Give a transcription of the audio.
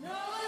No!